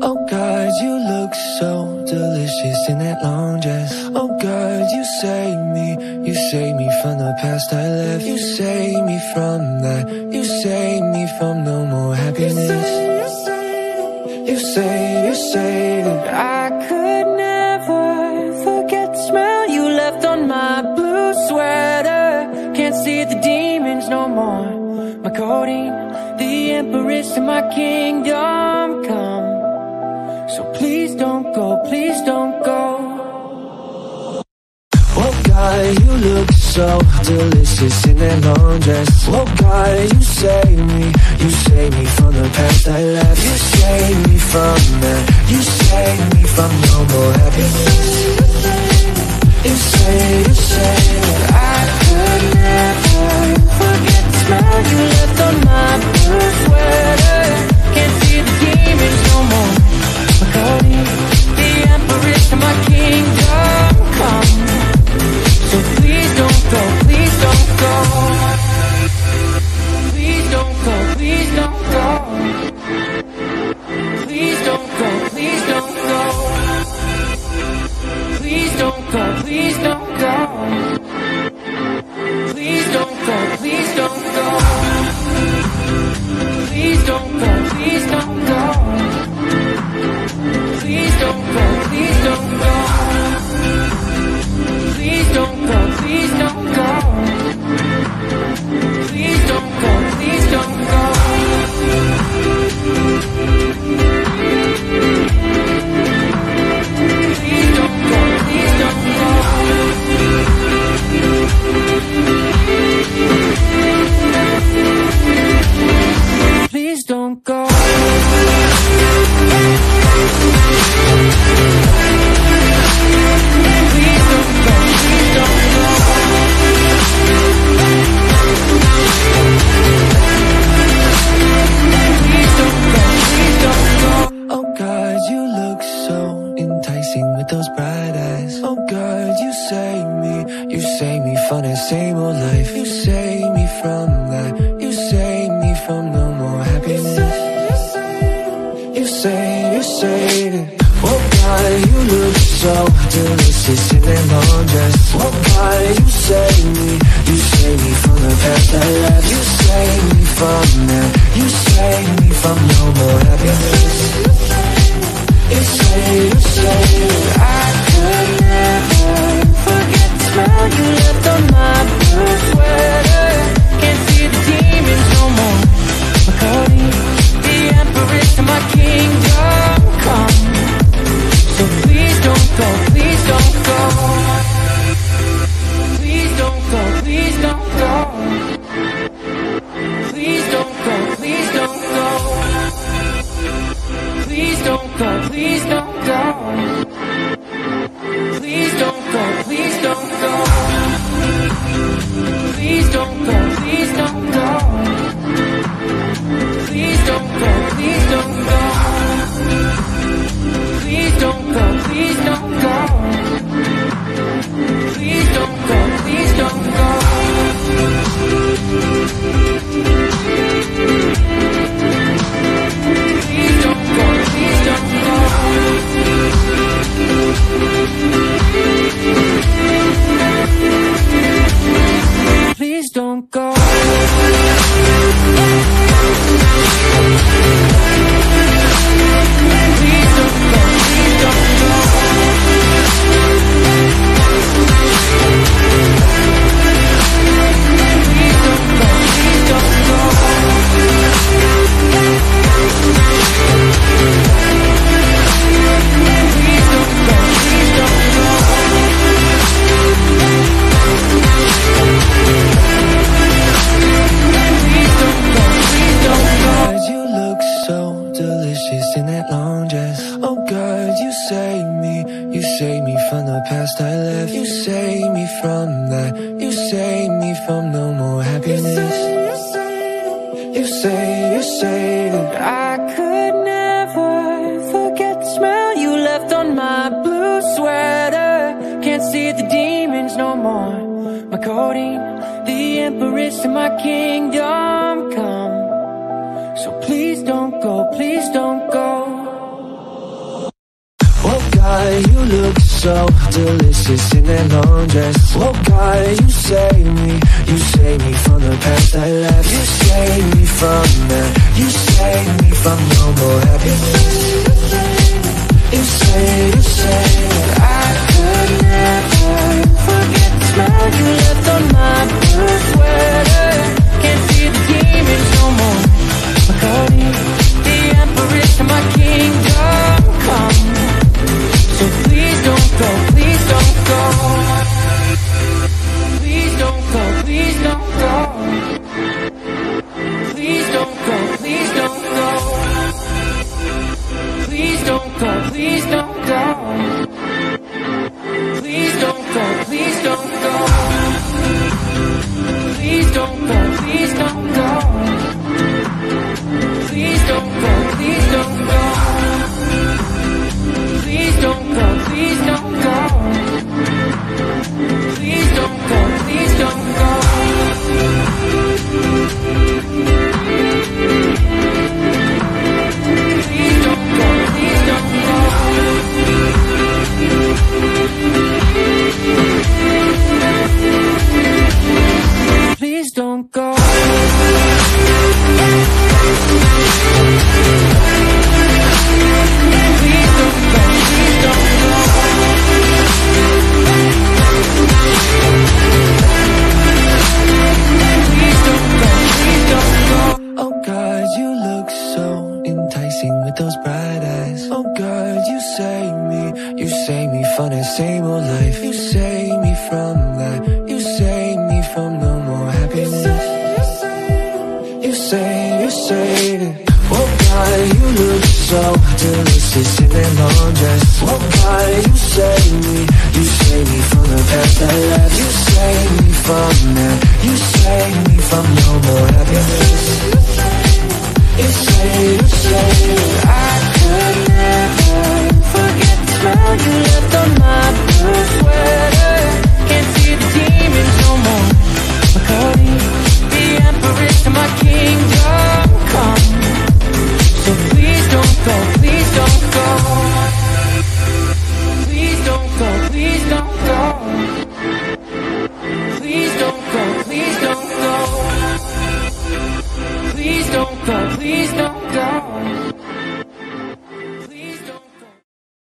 Oh God, you look so delicious in that long dress. Oh God, you save me, you save me from the past I left. You save me from that, you save me from no more happiness. You say, you say that I could never forget the smell you left on my blue sweater. Can't see the demons no more. My codeine, the empress of my kingdom so delicious in that long dress. Oh God, you save me, you save me from the past I left. You save me from that, you save me from no more happiness. You say, you say that I could never forget the smell you left on my blue sweater. Please don't go, long dress Oh God, you save me You save me from the past I left. You save me from that You save me from no more happiness don't go from no more happiness. You say, you say, you say, you say that I could never forget the smell you left on my blue sweater. Can't see the demons no more. My codeine, the empress of my kingdom come. So please don't go, please don't go. Oh God, you look so delicious in that long dress. Oh God, you save me. You save me from the past I left. You save me from that You save me from no more happiness. You say, you say more life. You save me from that. You save me from no more happiness. You say, you say, you say. Oh God, you look so delicious in that long dress. Oh God, you say